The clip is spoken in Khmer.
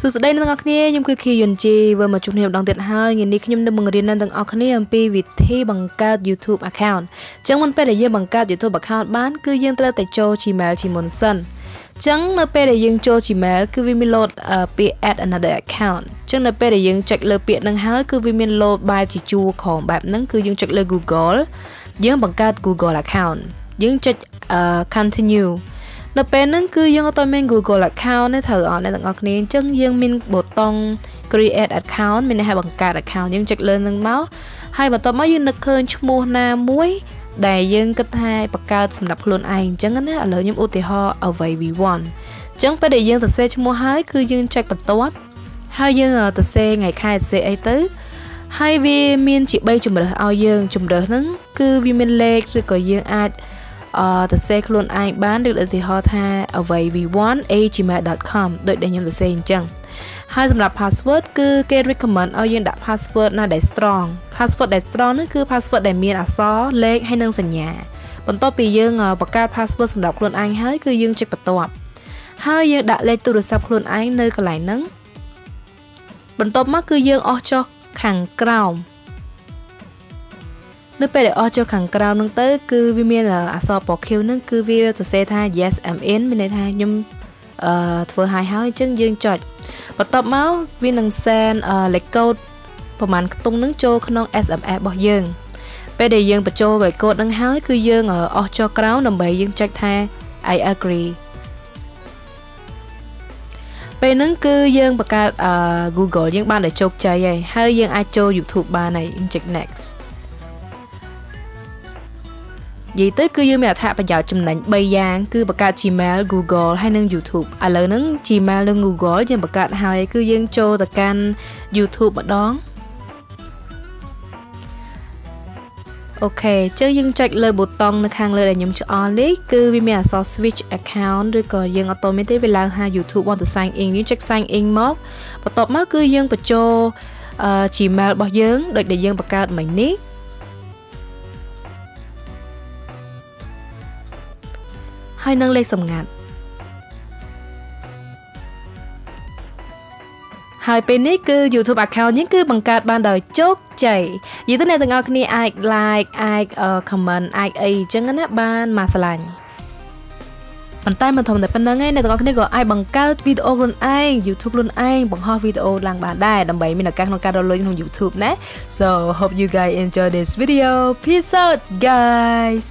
សួស្តីអ្នកទាំងអស់គ្នាខ្ញុំគឺ Kiyun Ji វិលមកជួបគ្នាម្ដងទៀតហើយថ្ងៃនេះខ្ញុំនឹងបង្រៀនអ្នកទាំងអស់គ្នាអំពីវិធីបង្កើត YouTube account អញ្ចឹងមុនពេលដែលយើងបង្កើត YouTube account បានគឺយើងត្រូវតែចូល Gmail ជាមុនសិនអញ្ចឹងនៅពេលដែលយើងចូល Gmail គឺវាមាន load ពាក្យ add another account អញ្ចឹងនៅពេលដែលយើងចុចលើពាក្យហ្នឹងហើយគឺវាមាន load បែបជាជួរក្រមបែបហ្នឹងគឺយើងចុចលើ Google យើងបង្កើត Google account យើងចុច continue នៅពេលហ្នឹងគឺយើងអត់មាន Google account ទេត្រូវអត់អ្នកទាំងអស់គ្នាអញ្ចឹងយើងមានប៊ូតុង create account មានន័យថាបង្កើត account យើងចុចលើនឹងមកហើយបន្ទាប់មកយើងនឹកឃើញឈ្មោះណាមួយដែលយើងគិតថាបង្កើតសម្រាប់ខ្លួនឯងអញ្ចឹងណាឥឡូវខ្ញុំឧទាហរណ៍ away v1 អញ្ចឹងពេលដែលយើងសរសេរឈ្មោះហើយគឺយើងចុចបន្ទាប់ហើយយើងសរសេរថ្ងៃខែសរសេរអីទៅហើយវាមានជា3ជំរើសឲ្យយើងជំរើសហ្នឹងគឺវាមានលេខឬក៏យើងអាច អឺទៅសេខ្លួនឯងបានឬឧទាហរណ៍ថា awayv1@gmail.com ដូចដែលខ្ញុំសរសេរអញ្ចឹងហើយសម្រាប់ password គឺគេ recommend ឲ្យយើងដាក់ password ណាដែល strong password ដែល strong នោះគឺ password ដែលមានអក្សរលេខហើយនិងសញ្ញាបន្ទាប់ពីយើងបង្កើត password សម្រាប់ខ្លួនឯងហើយគឺយើងចុចបន្ទាប់ហើយយើងដាក់លេខទូរស័ព្ទខ្លួនឯងនៅកន្លែងហ្នឹងបន្ទាប់មកគឺយើងអស់ចុះខាងក្រោម នៅពេលដែលអស់ចុះខាងក្រោមហ្នឹងទៅគឺវាមានអក្សរពណ៌ខៀវហ្នឹងគឺវាសរសេរថា yes I'm in មានន័យថាខ្ញុំអឺធ្វើឲ្យហើយអញ្ចឹងយើងចុចបន្ទាប់មកវានឹង send លេខកូដប្រហែលខ្ទង់ហ្នឹងចូលក្នុង SMS របស់យើង ពេលដែលយើងបញ្ចូលលេខកូដហ្នឹងហើយគឺយើងអស់ចុះក្រោមដើម្បីយើងចុចថា I agree ពេលហ្នឹងគឺយើងបង្កើត Google យើងបានតែជោគជ័យហើយហើយយើងអាចចូល YouTube បានហើយចុច next និយាយទៅគឺយើងមានអត្ថប្រយោជន៍ចំណេញ3យ៉ាងគឺបង្កើត Gmail Google ហើយនិង YouTube ឥឡូវហ្នឹង Gmail និង Google យើងបង្កើតហើយគឺយើងចូលទៅកាន់ YouTube ម្ដងអូខេចឹងយើងចុចលើប៊ូតុងនៅខាងលើដែលខ្ញុំឆ្អល់នេះគឺវាមានអក្សរ switch account ឬក៏យើងអត់តមានទេវាឡើងថា YouTube want to sign in យើងចុច sign in មកបន្ទាប់មកគឺយើងបញ្ចូល Gmail របស់យើងដូចដែលយើងបង្កើតមិញនេះ ហើយនឹងលេខសម្ងាត់ហើយពេលនេះគឺ YouTube account យើងគឺបង្កើតបានដោយជោគជ័យនិយាយទៅអ្នកទាំងអស់គ្នាអាច like អាច comment អាចអីអញ្ចឹងណាបានមកឆ្លាញ់ប៉ុន្តែមិនធម្មតាប៉ុណ្្នឹងឯងអ្នកទាំងអស់គ្នាក៏អាចបង្កើតវីដេអូខ្លួនឯង YouTube ខ្លួនឯងបង្ហោះវីដេអូឡើងបានដែរដើម្បីមានឱកាសក្នុងការរកលុយក្នុង YouTube ណា So hope you guys enjoy this video peace out guys